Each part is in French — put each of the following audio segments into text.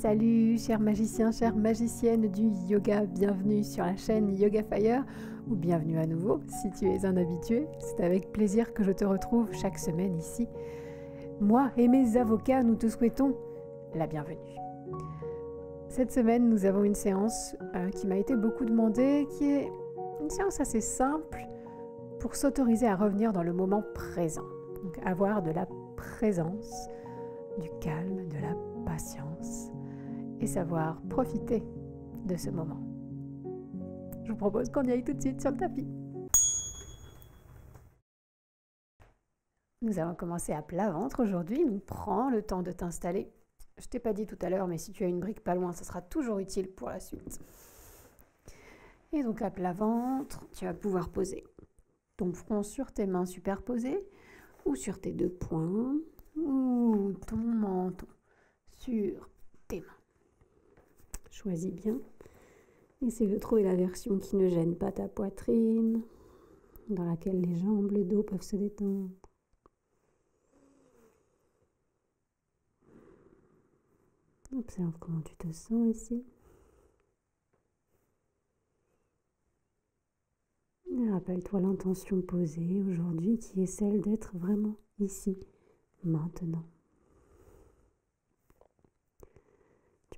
Salut chers magiciens, chères magiciennes du yoga, bienvenue sur la chaîne Yoga Fire ou bienvenue à nouveau si tu es un habitué. C'est avec plaisir que je te retrouve chaque semaine ici. Moi et mes avocats, nous te souhaitons la bienvenue. Cette semaine, nous avons une séance euh, qui m'a été beaucoup demandée, qui est une séance assez simple pour s'autoriser à revenir dans le moment présent. Donc avoir de la présence, du calme, de la patience et savoir profiter de ce moment. Je vous propose qu'on y aille tout de suite sur le tapis. Nous allons commencer à plat ventre aujourd'hui. Nous prends le temps de t'installer. Je t'ai pas dit tout à l'heure, mais si tu as une brique pas loin, ça sera toujours utile pour la suite. Et donc à plat ventre, tu vas pouvoir poser ton front sur tes mains superposées ou sur tes deux poings ou ton menton sur tes mains. Choisis bien. Essaye de trouver la version qui ne gêne pas ta poitrine, dans laquelle les jambes, le dos peuvent se détendre. Observe comment tu te sens ici. Rappelle-toi l'intention posée aujourd'hui qui est celle d'être vraiment ici, maintenant.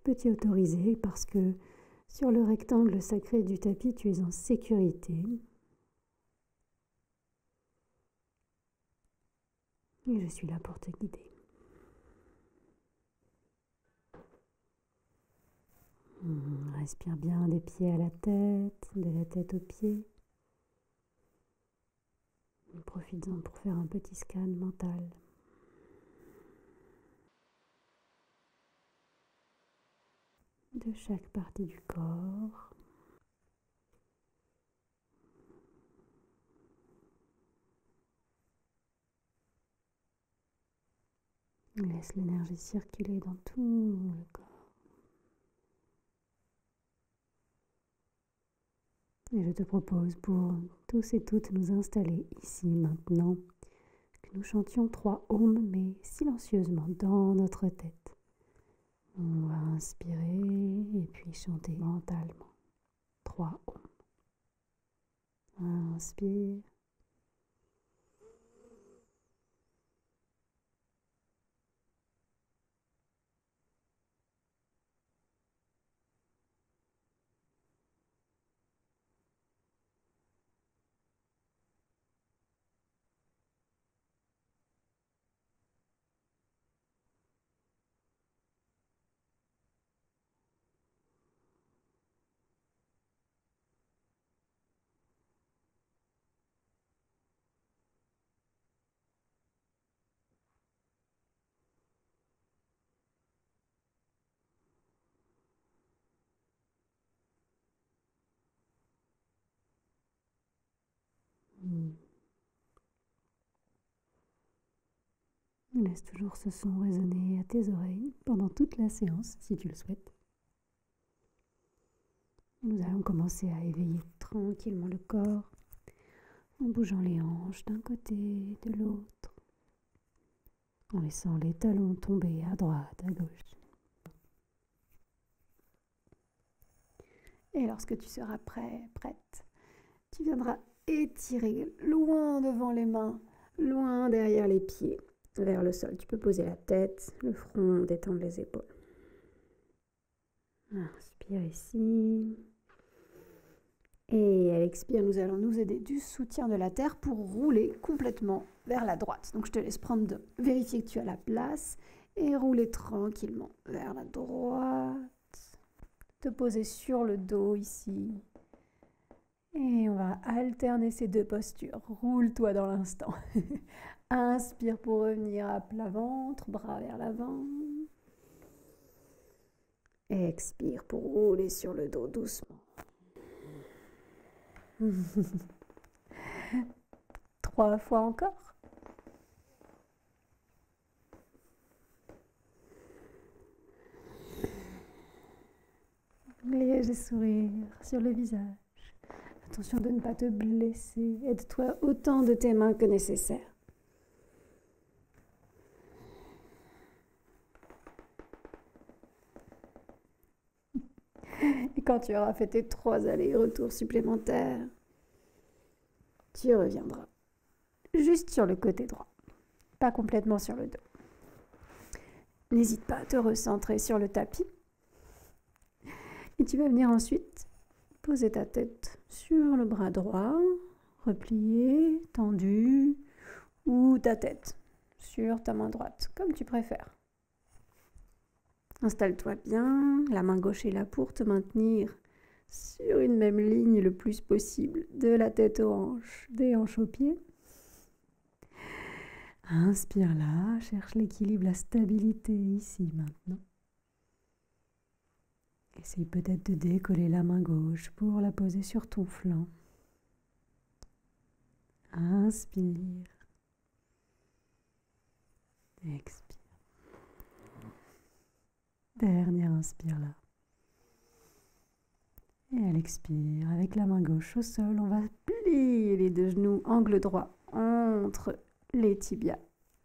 Tu peux parce que sur le rectangle sacré du tapis, tu es en sécurité. Et je suis là pour te guider. Hmm, respire bien des pieds à la tête, de la tête aux pieds. Profite-en pour faire un petit scan mental. De chaque partie du corps. Laisse l'énergie circuler dans tout le corps. Et je te propose pour tous et toutes nous installer ici maintenant, que nous chantions trois ohms mais silencieusement dans notre tête. On va inspirer et puis chanter mentalement. Trois ohms. Inspire. Laisse toujours ce son résonner à tes oreilles pendant toute la séance si tu le souhaites. Nous allons commencer à éveiller tranquillement le corps en bougeant les hanches d'un côté et de l'autre, en laissant les talons tomber à droite, à gauche. Et lorsque tu seras prêt, prête, tu viendras étirer loin devant les mains, loin derrière les pieds vers le sol. Tu peux poser la tête, le front, détendre les épaules. Inspire ici. Et à l'expire, nous allons nous aider du soutien de la terre pour rouler complètement vers la droite. Donc je te laisse prendre de vérifier que tu as la place et rouler tranquillement vers la droite. Te poser sur le dos ici. Et on va alterner ces deux postures. Roule-toi dans l'instant. Inspire pour revenir à plat ventre, bras vers l'avant. Expire pour rouler sur le dos doucement. Trois fois encore. Léger sourire sur le visage. Attention de ne pas te blesser. Aide-toi autant de tes mains que nécessaire. Et quand tu auras fait tes trois allers-retours supplémentaires, tu reviendras juste sur le côté droit, pas complètement sur le dos. N'hésite pas à te recentrer sur le tapis. Et tu vas venir ensuite poser ta tête sur le bras droit, replié, tendu, ou ta tête sur ta main droite, comme tu préfères. Installe-toi bien, la main gauche est là pour te maintenir sur une même ligne le plus possible, de la tête aux hanches, des hanches aux pieds. Inspire là, cherche l'équilibre, la stabilité ici maintenant. Essaye peut-être de décoller la main gauche pour la poser sur ton flanc. Inspire. Expire. Dernière inspire là. Et elle expire. Avec la main gauche au sol, on va plier les deux genoux angle droit entre les tibias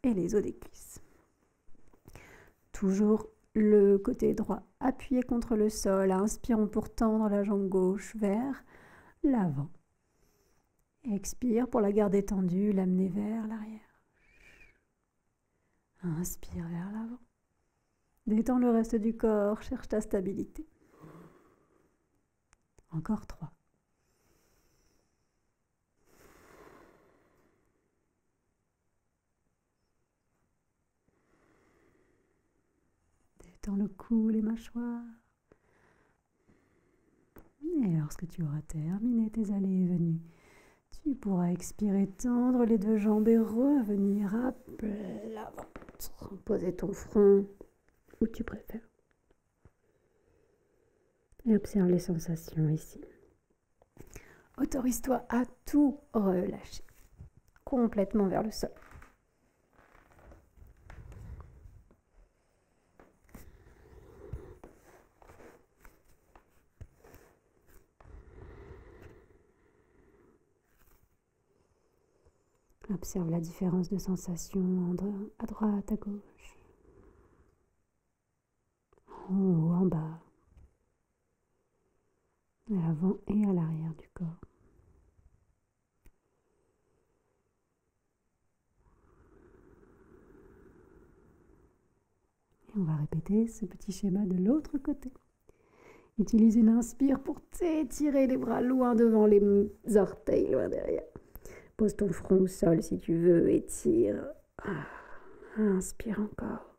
et les os des cuisses. Toujours le côté droit appuyé contre le sol. Inspirons pour tendre la jambe gauche vers l'avant. Expire pour la garder tendue, l'amener vers l'arrière. Inspire vers l'avant. Détends le reste du corps, cherche ta stabilité. Encore trois. Détends le cou, les mâchoires. Et lorsque tu auras terminé tes allées et venues, tu pourras expirer, tendre les deux jambes et revenir à plat ventre. Poser ton front où tu préfères. Et observe les sensations ici. Autorise-toi à tout relâcher, complètement vers le sol. Observe la différence de sensation à droite, à gauche, en haut, en bas, à l'avant et à l'arrière du corps. Et on va répéter ce petit schéma de l'autre côté. Utilise une inspire pour t'étirer les bras loin devant les orteils, loin derrière. Pose ton front au sol si tu veux, étire. Ah, inspire encore.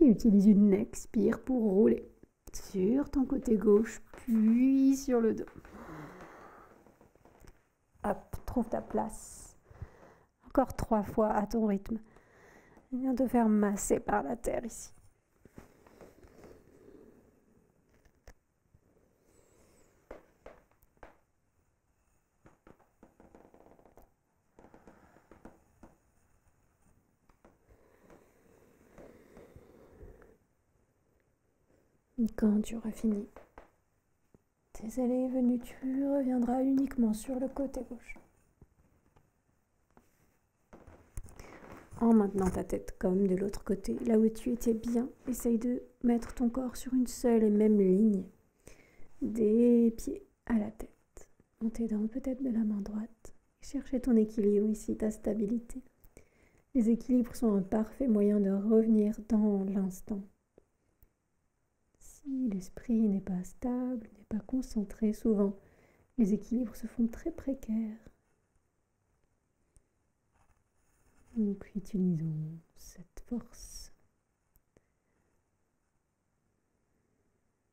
Et utilise une expire pour rouler sur ton côté gauche, puis sur le dos. Hop, trouve ta place. Encore trois fois à ton rythme. Viens te faire masser par la terre ici. Quand tu auras fini tes allées et venues, tu reviendras uniquement sur le côté gauche. En maintenant ta tête comme de l'autre côté, là où tu étais bien, essaye de mettre ton corps sur une seule et même ligne, des pieds à la tête, en t'aidant peut-être de la main droite. Chercher ton équilibre ici, ta stabilité. Les équilibres sont un parfait moyen de revenir dans l'instant l'esprit n'est pas stable, n'est pas concentré, souvent les équilibres se font très précaires. Donc utilisons cette force.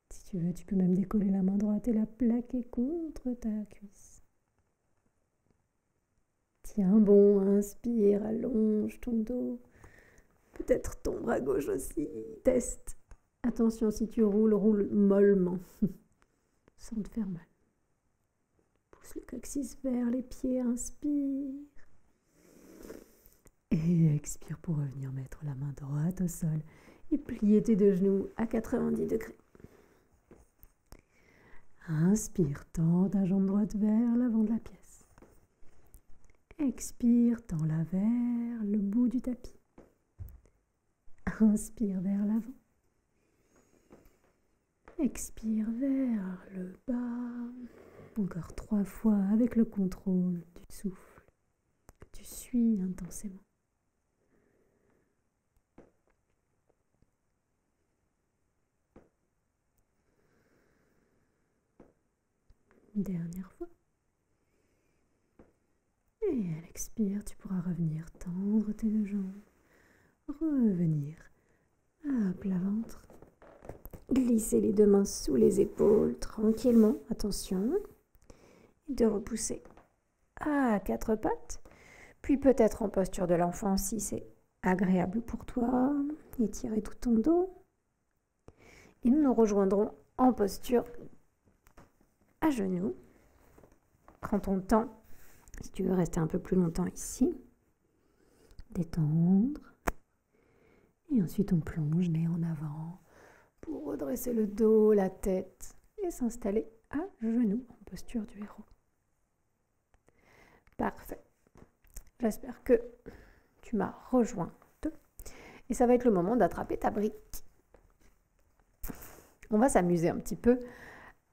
Si tu veux, tu peux même décoller la main droite et la plaquer contre ta cuisse. Tiens bon, inspire, allonge ton dos. Peut-être ton bras gauche aussi. Teste. Attention, si tu roules, roule mollement, sans te faire mal. Pousse le coccyx vers les pieds, inspire. Et expire pour revenir mettre la main droite au sol et plier tes deux genoux à 90 degrés. Inspire, tends ta jambe droite vers l'avant de la pièce. Expire, tends-la vers le bout du tapis. Inspire vers l'avant. Expire vers le bas. Encore trois fois avec le contrôle du souffle que tu suis intensément. dernière fois. Et à l'expire, tu pourras revenir tendre tes deux jambes. Revenir à plat ventre. Glisser les deux mains sous les épaules tranquillement, attention. Et de repousser à quatre pattes. Puis peut-être en posture de l'enfant si c'est agréable pour toi. Étirer tout ton dos. Et nous nous rejoindrons en posture à genoux. Prends ton temps, si tu veux rester un peu plus longtemps ici. Détendre. Et ensuite on plonge nez en avant redresser le dos, la tête et s'installer à genoux en posture du héros. Parfait. J'espère que tu m'as rejoint. Et ça va être le moment d'attraper ta brique. On va s'amuser un petit peu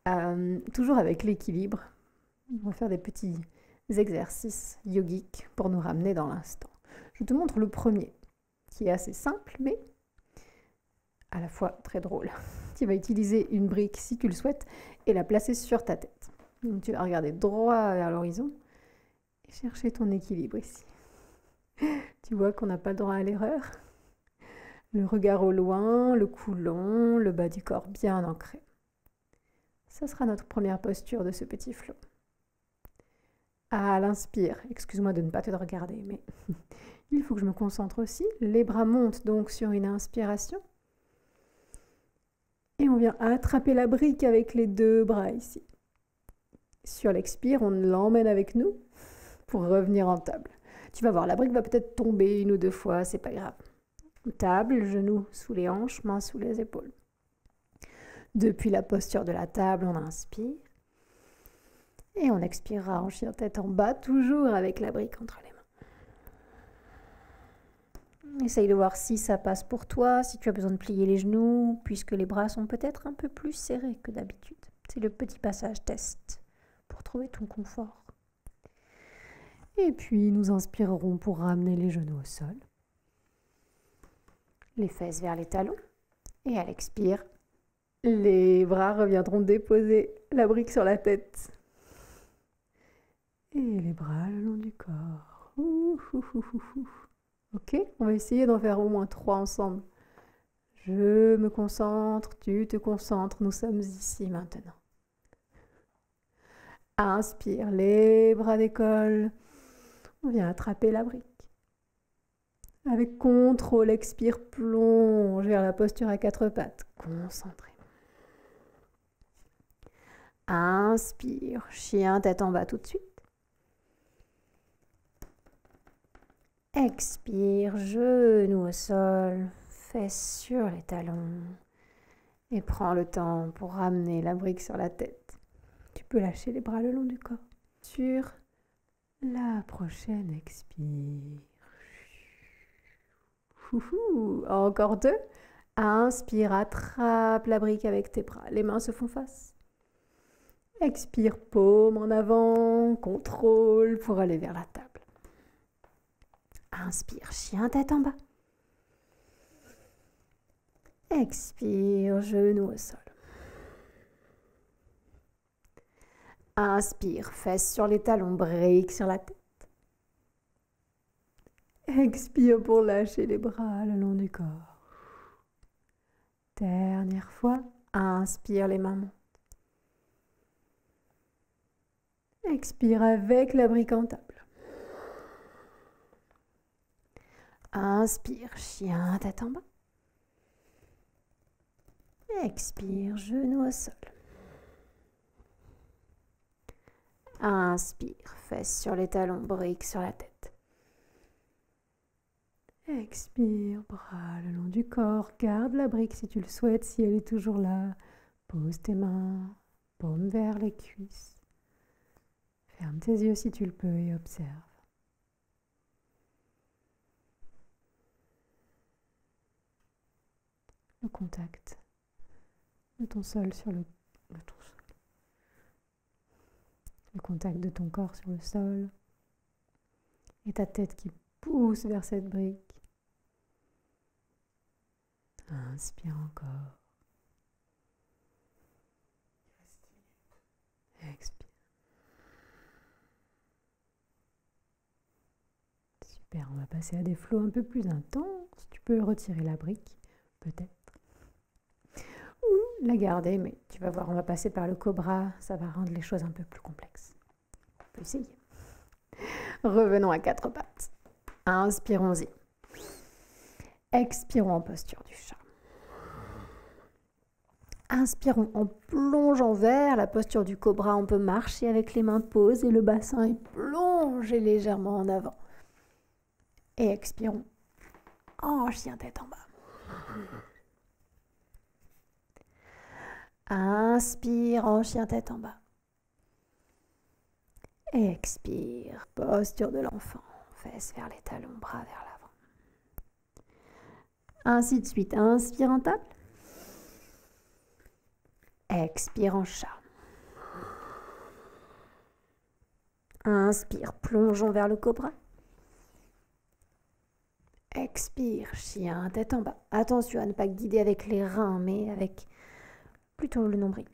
euh, toujours avec l'équilibre, on va faire des petits exercices yogiques pour nous ramener dans l'instant. Je te montre le premier, qui est assez simple, mais à la fois très drôle. Tu vas utiliser une brique si tu le souhaites et la placer sur ta tête. Donc tu vas regarder droit vers l'horizon et chercher ton équilibre ici. Tu vois qu'on n'a pas le droit à l'erreur. Le regard au loin, le cou long, le bas du corps bien ancré. Ce sera notre première posture de ce petit flot. À l'inspire, excuse-moi de ne pas te regarder, mais il faut que je me concentre aussi. Les bras montent donc sur une inspiration. On vient attraper la brique avec les deux bras ici. Sur l'expire, on l'emmène avec nous pour revenir en table. Tu vas voir, la brique va peut-être tomber une ou deux fois, c'est pas grave. Table, genoux sous les hanches, mains sous les épaules. Depuis la posture de la table, on inspire. Et on expirera en chien tête en bas, toujours avec la brique entre les. Essaye de voir si ça passe pour toi, si tu as besoin de plier les genoux, puisque les bras sont peut-être un peu plus serrés que d'habitude. C'est le petit passage test pour trouver ton confort. Et puis nous inspirerons pour ramener les genoux au sol, les fesses vers les talons. Et à l'expire, les bras reviendront déposer la brique sur la tête. Et les bras le long du corps. Ok, on va essayer d'en faire au moins trois ensemble. Je me concentre, tu te concentres, nous sommes ici maintenant. Inspire, les bras décollent. On vient attraper la brique. Avec contrôle, expire, plonge vers la posture à quatre pattes. Concentré. Inspire, chien tête en bas tout de suite. Expire, genou au sol, fesses sur les talons. Et prends le temps pour ramener la brique sur la tête. Tu peux lâcher les bras le long du corps. Sur la prochaine expire. Encore deux. Inspire, attrape la brique avec tes bras. Les mains se font face. Expire, paume en avant, contrôle pour aller vers la table. Inspire, chien tête en bas. Expire, genou au sol. Inspire, fesses sur les talons, briques sur la tête. Expire pour lâcher les bras le long du corps. Dernière fois, inspire les mains Expire avec la brique en table. Inspire, chien tête en bas. Expire, genou au sol. Inspire, fesses sur les talons, briques sur la tête. Expire, bras le long du corps. Garde la brique si tu le souhaites, si elle est toujours là. Pose tes mains, paume vers les cuisses. Ferme tes yeux si tu le peux et observe. Contact de ton sol sur le, le contact de ton corps sur le sol et ta tête qui pousse vers cette brique. Inspire encore. Expire. Super, on va passer à des flots un peu plus intenses. Tu peux retirer la brique, peut-être. La garder, mais tu vas voir, on va passer par le cobra. Ça va rendre les choses un peu plus complexes. On peut essayer. Revenons à quatre pattes. Inspirons-y. Expirons en posture du chat. Inspirons en plongeant vers la posture du cobra. On peut marcher avec les mains posées, le bassin est plongé légèrement en avant. Et expirons en chien tête en bas. Inspire en chien tête en bas. Expire, posture de l'enfant, fesses vers les talons, bras vers l'avant. Ainsi de suite, inspire en table. Expire en chat. Inspire, plongeons vers le cobra. Expire, chien, tête en bas. Attention à ne pas guider avec les reins, mais avec plutôt le nombril.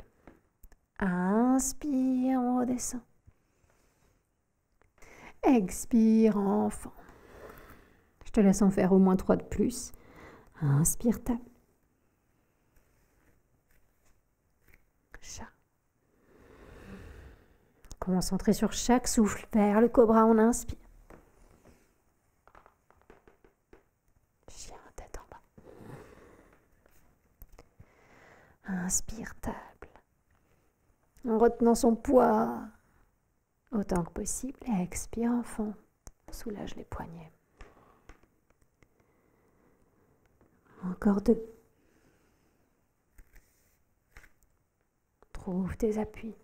Inspire, on redescend. Expire, enfant. Je te laisse en faire au moins trois de plus. Inspire, table. Concentré sur chaque souffle. Vers le cobra, on inspire. Chien, tête en bas. Inspire, table. En retenant son poids autant que possible. Et expire, enfant. Soulage les poignets. Encore deux. Trouve tes appuis.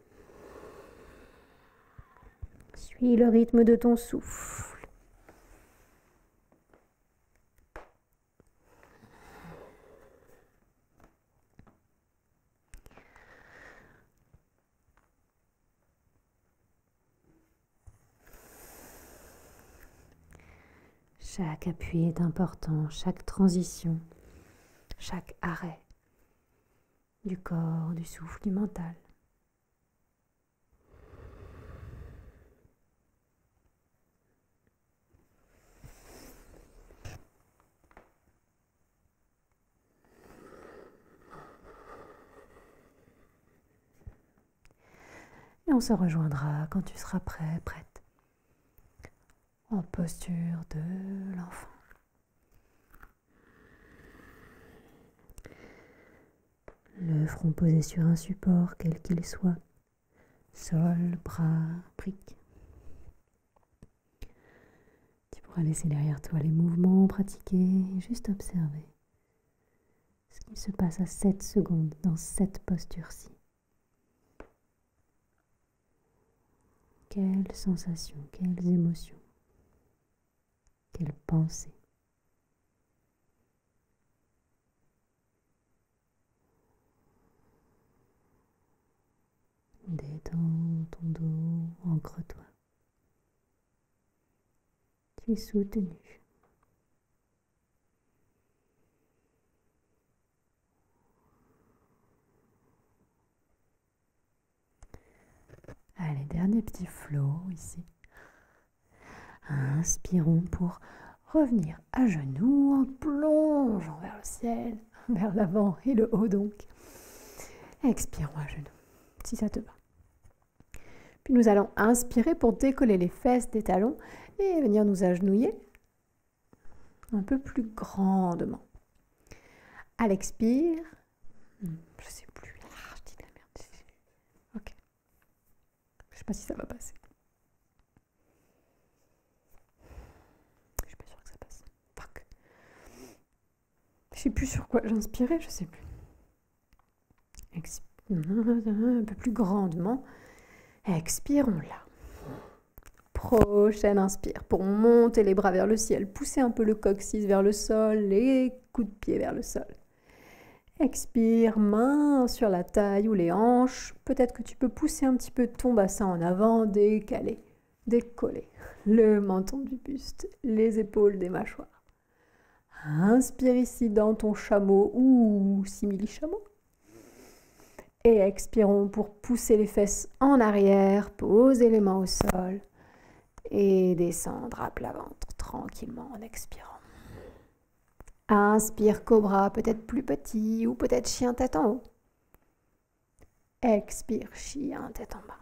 Suis le rythme de ton souffle. Chaque appui est important, chaque transition, chaque arrêt du corps, du souffle, du mental. Et on se rejoindra quand tu seras prêt, prête, en posture de l'enfant. Le front posé sur un support, quel qu'il soit, sol, bras, brique. Tu pourras laisser derrière toi les mouvements pratiqués et juste observer ce qui se passe à 7 secondes dans cette posture-ci. Quelles sensations, quelles émotions, pensées. Détends ton dos, ancre-toi. Tu es soutenu. Allez, dernier petit flot ici. Inspirons pour revenir à genoux en plongeant vers le ciel, vers l'avant et le haut donc. Expirons à genoux, si ça te va. Puis nous allons inspirer pour décoller les fesses des talons et venir nous agenouiller un peu plus grandement. À l'expire, hmm, je sais plus, ah, je la merde. Ok. Je sais pas si ça va passer. Je suis pas sûre que ça passe. Fuck. Je sais plus sur quoi j'inspirais, je sais plus. Un peu plus grandement. Expirons là. Prochaine inspire pour monter les bras vers le ciel, pousser un peu le coccyx vers le sol, les coups de pied vers le sol. Expire, main sur la taille ou les hanches. Peut-être que tu peux pousser un petit peu ton bassin en avant, décaler, décoller le menton du buste, les épaules des mâchoires. Inspire ici dans ton chameau ou simili-chameau. Et expirons pour pousser les fesses en arrière, poser les mains au sol et descendre à plat ventre tranquillement en expirant. Inspire cobra, peut-être plus petit ou peut-être chien tête en haut. Expire chien tête en bas.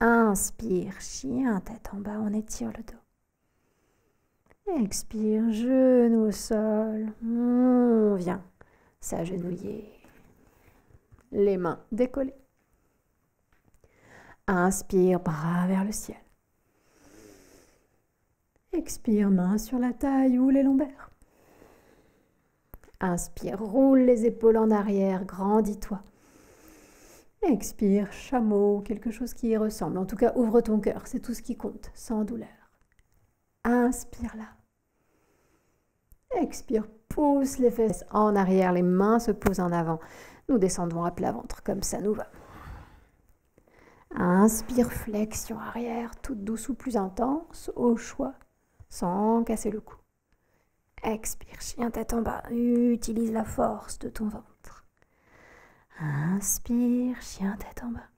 Inspire chien tête en bas, on étire le dos. Expire genou au sol. On vient s'agenouiller. Les mains décollées. Inspire, bras vers le ciel. Expire, main sur la taille ou les lombaires. Inspire, roule les épaules en arrière, grandis-toi. Expire, chameau, quelque chose qui y ressemble. En tout cas, ouvre ton cœur, c'est tout ce qui compte, sans douleur. Inspire là. Expire, pousse les fesses en arrière, les mains se posent en avant. Nous descendons à plat ventre, comme ça nous va. Inspire, flexion arrière, toute douce ou plus intense, au choix, sans casser le cou. Expire, chien tête en bas, utilise la force de ton ventre. Inspire, chien tête en bas.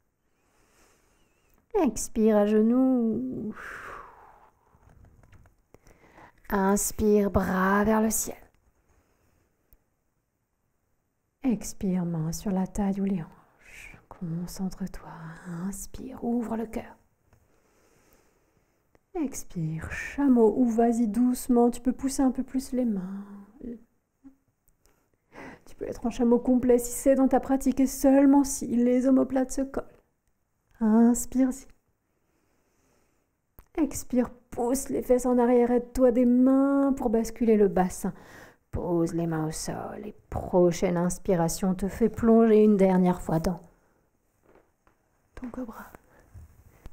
Expire à genoux. Inspire, bras vers le ciel. Expire, main sur la taille ou les hanches. Concentre-toi. Inspire, ouvre le cœur. Expire, chameau ou vas-y doucement. Tu peux pousser un peu plus les mains. Tu peux être en chameau complet si c'est dans ta pratique et seulement si les omoplates se collent. Inspire-y. Expire, pousse les fesses en arrière, aide-toi des mains pour basculer le bassin. Pose les mains au sol et prochaine inspiration te fait plonger une dernière fois dans ton cobra.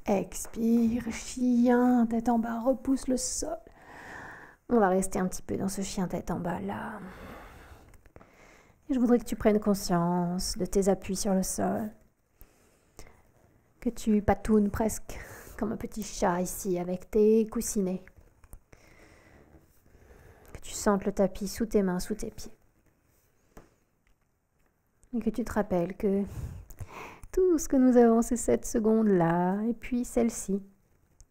Expire, chien, tête en bas, repousse le sol. On va rester un petit peu dans ce chien tête en bas là. Je voudrais que tu prennes conscience de tes appuis sur le sol. Que tu patounes presque comme un petit chat ici avec tes coussinets. Que tu sentes le tapis sous tes mains, sous tes pieds. Et que tu te rappelles que tout ce que nous avons, c'est cette seconde-là, et puis celle-ci,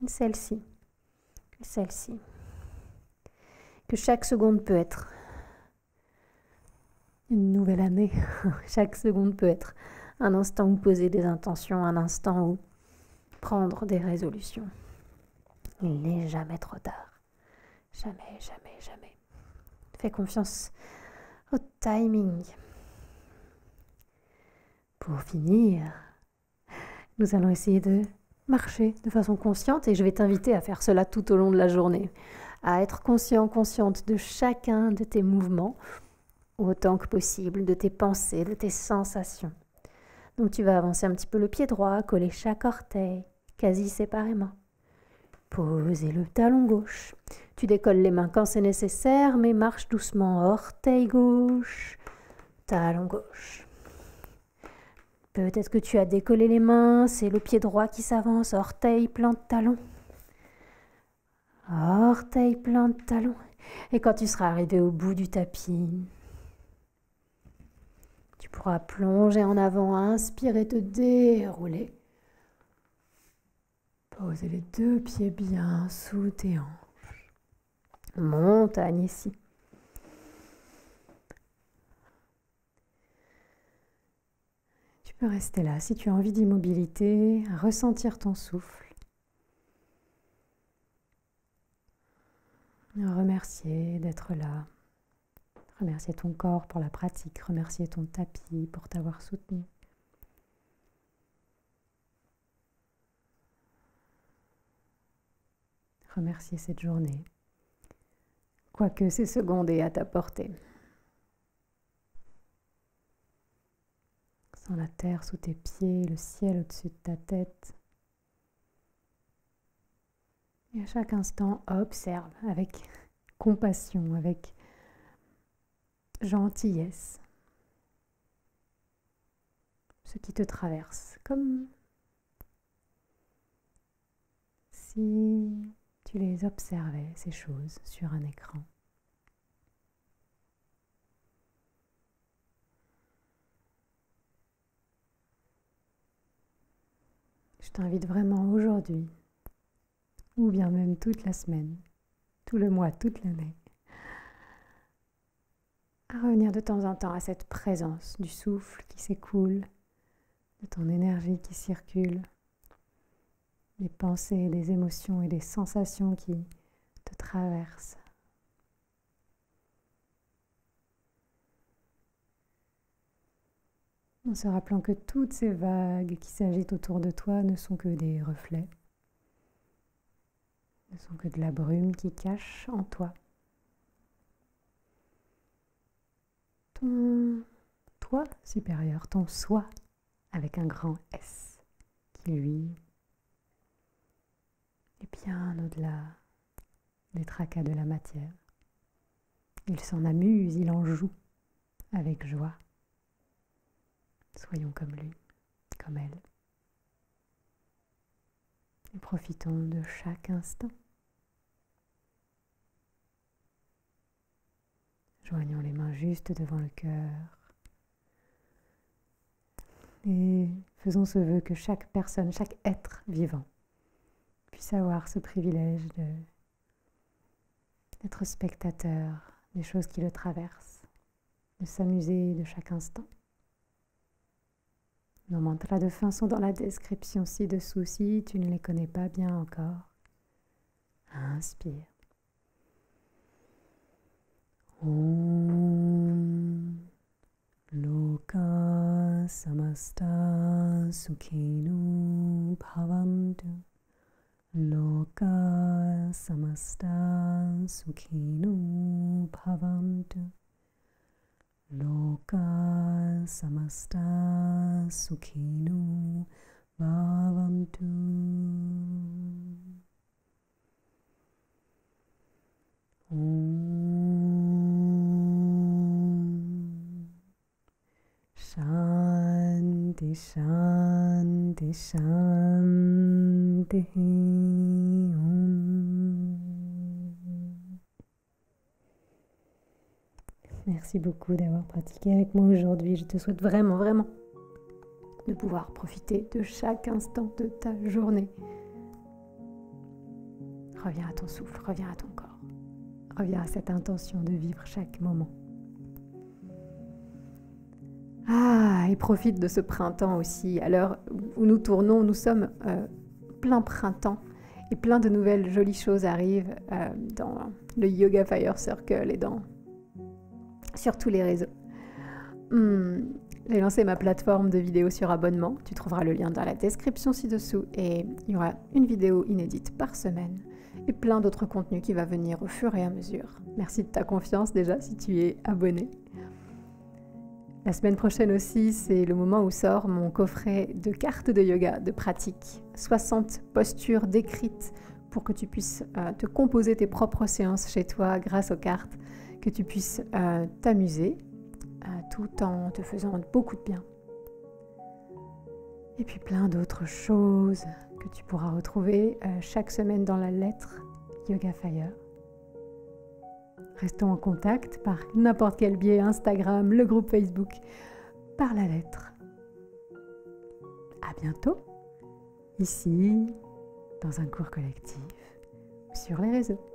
celle-ci, celle-ci. Que chaque seconde peut être une nouvelle année. chaque seconde peut être un instant où poser des intentions, un instant où prendre des résolutions. Il n'est jamais trop tard. Jamais, jamais, jamais. Fais confiance au timing. Pour finir, nous allons essayer de marcher de façon consciente et je vais t'inviter à faire cela tout au long de la journée, à être conscient, consciente de chacun de tes mouvements, autant que possible, de tes pensées, de tes sensations. Donc tu vas avancer un petit peu le pied droit, coller chaque orteil, quasi séparément. Posez le talon gauche. Tu décolles les mains quand c'est nécessaire, mais marche doucement. Orteil gauche, talon gauche. Peut-être que tu as décollé les mains, c'est le pied droit qui s'avance. Orteil, plante, talon. Orteil, plante, talon. Et quand tu seras arrivé au bout du tapis, tu pourras plonger en avant, inspirer, te dérouler Posez les deux pieds bien sous tes hanches. Montagne ici. Tu peux rester là si tu as envie d'immobilité, ressentir ton souffle. Remercier d'être là. Remercier ton corps pour la pratique. Remercier ton tapis pour t'avoir soutenu. Remercier cette journée, quoique c'est secondé à ta portée. Sans la terre sous tes pieds, le ciel au-dessus de ta tête. Et à chaque instant, observe avec compassion, avec gentillesse, ce qui te traverse, comme si tu les observais, ces choses, sur un écran. Je t'invite vraiment aujourd'hui, ou bien même toute la semaine, tout le mois, toute l'année, à revenir de temps en temps à cette présence du souffle qui s'écoule, de ton énergie qui circule, des pensées, des émotions et des sensations qui te traversent. En se rappelant que toutes ces vagues qui s'agitent autour de toi ne sont que des reflets, ne sont que de la brume qui cache en toi. Ton toi supérieur, ton soi avec un grand S qui lui est bien au-delà des tracas de la matière. Il s'en amuse, il en joue avec joie. Soyons comme lui, comme elle. Et profitons de chaque instant. Joignons les mains juste devant le cœur. Et faisons ce vœu que chaque personne, chaque être vivant puisse avoir ce privilège d'être spectateur des choses qui le traversent, de s'amuser de chaque instant. Nos mantras de fin sont dans la description ci-dessous si tu ne les connais pas bien encore. Inspire. Om Loka Loka Samasta Sukhinu Bhavantu Loka samasta sukhinu bhavantu. Om Shanti Shanti Shanti Merci beaucoup d'avoir pratiqué avec moi aujourd'hui. Je te souhaite vraiment, vraiment de pouvoir profiter de chaque instant de ta journée. Reviens à ton souffle, reviens à ton corps. Reviens à cette intention de vivre chaque moment. Ah, et profite de ce printemps aussi. À l'heure où nous tournons, nous sommes euh, plein printemps et plein de nouvelles jolies choses arrivent euh, dans le Yoga Fire Circle et dans sur tous les réseaux. Hmm, j'ai lancé ma plateforme de vidéos sur abonnement. Tu trouveras le lien dans la description ci-dessous et il y aura une vidéo inédite par semaine et plein d'autres contenus qui va venir au fur et à mesure. Merci de ta confiance déjà si tu es abonné. La semaine prochaine aussi, c'est le moment où sort mon coffret de cartes de yoga, de pratique. 60 postures décrites pour que tu puisses euh, te composer tes propres séances chez toi grâce aux cartes que tu puisses euh, t'amuser euh, tout en te faisant beaucoup de bien. Et puis plein d'autres choses que tu pourras retrouver chaque semaine dans la lettre Yoga Fire. Restons en contact par n'importe quel biais, Instagram, le groupe Facebook, par la lettre. À bientôt, ici, dans un cours collectif, sur les réseaux.